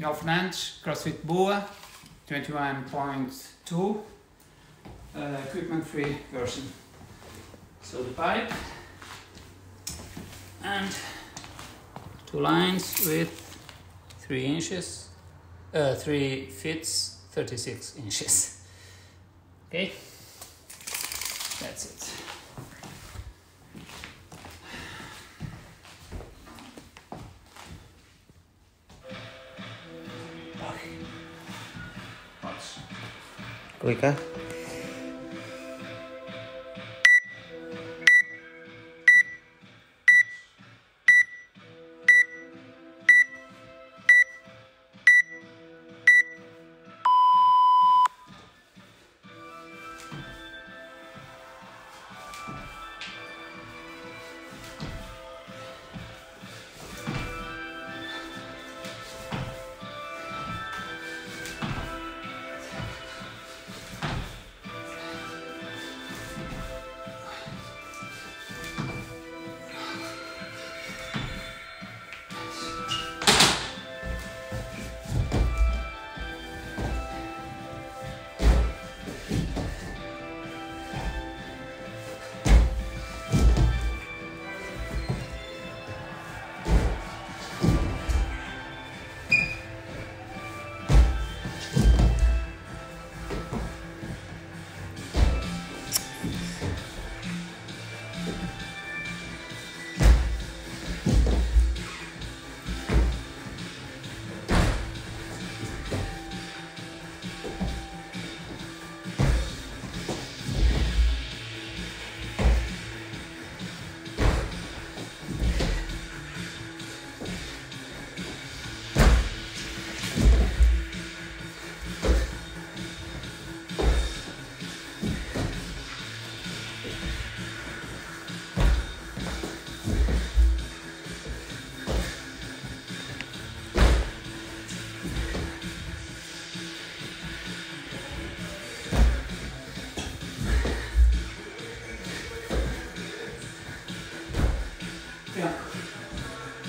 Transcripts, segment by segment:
Miguel Fernandes, CrossFit Boa, 21.2, uh, equipment free version. So the pipe and two lines with three inches, uh, three feet, 36 inches. Okay, that's it. Clica. Yeah.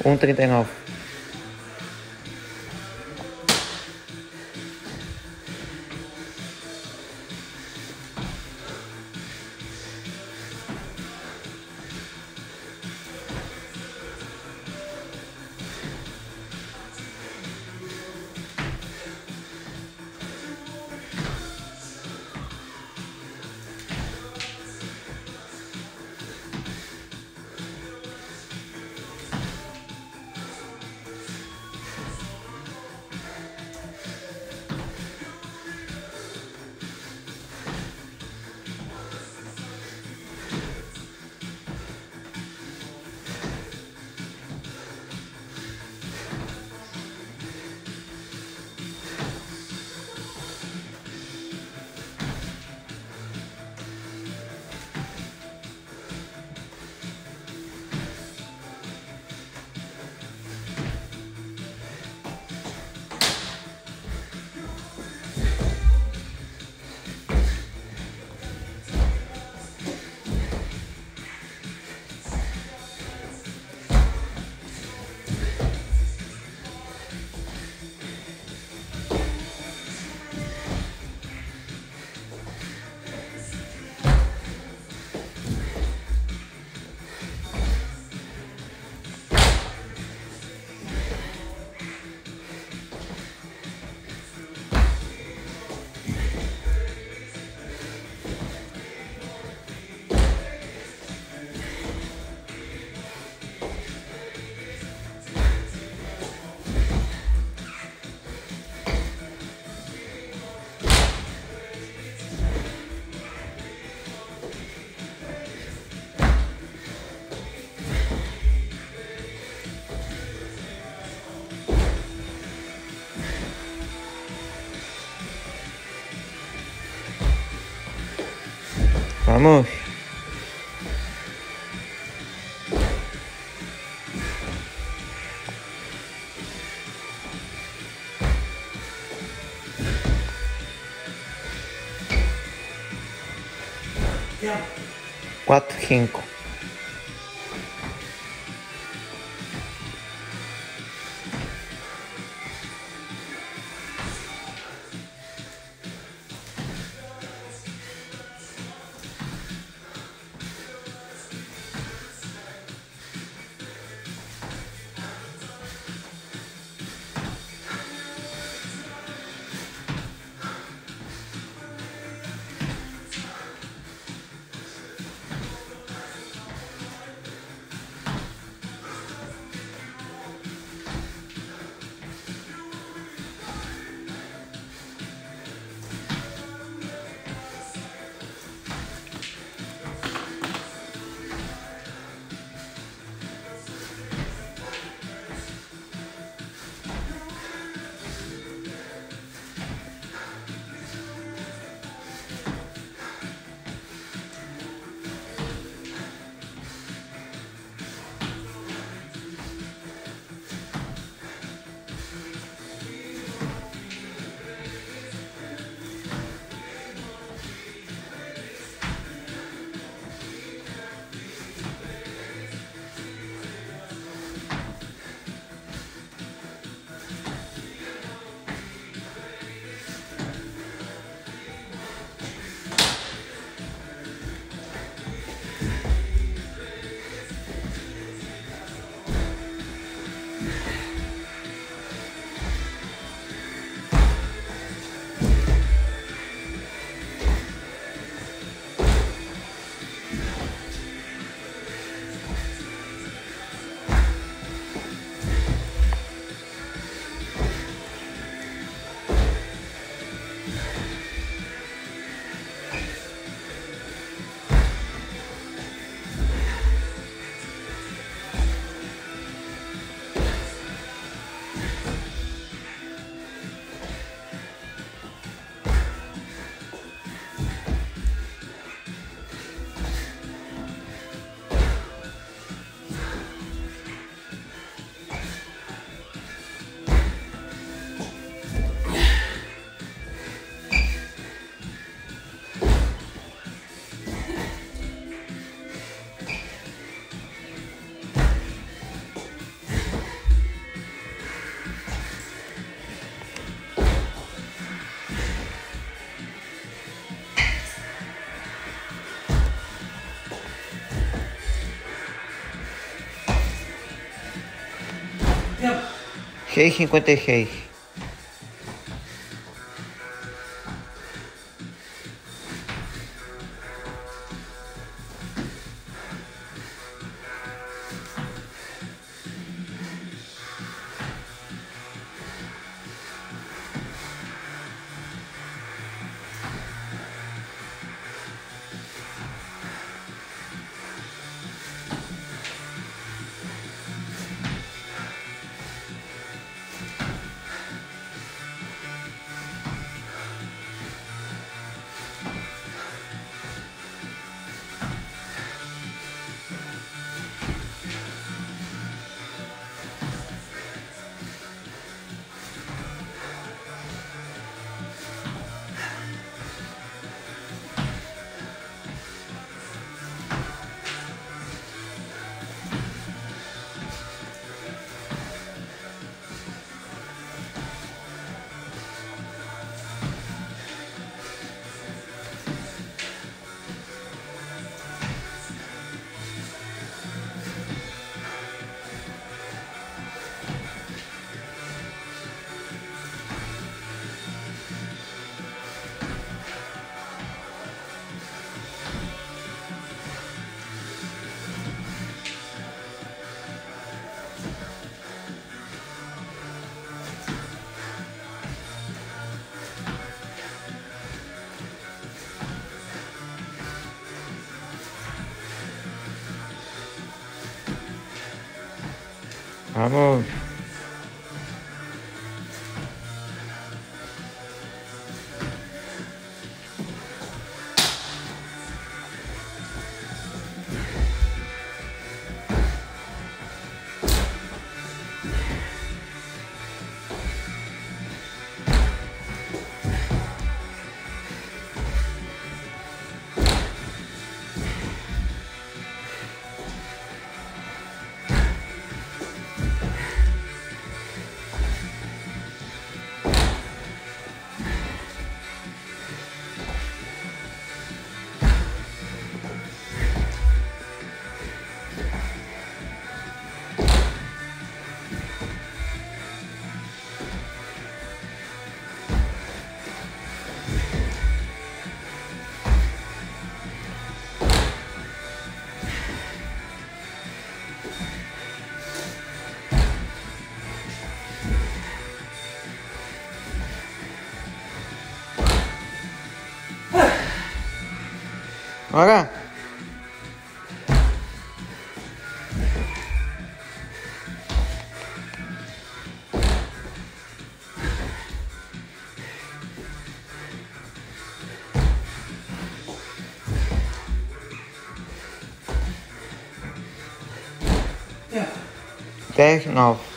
1,39. Vamos. Yeah. Quatro, cinco. Hey 50 Hey. 6,56. Vamos. Bora. Dez, nove.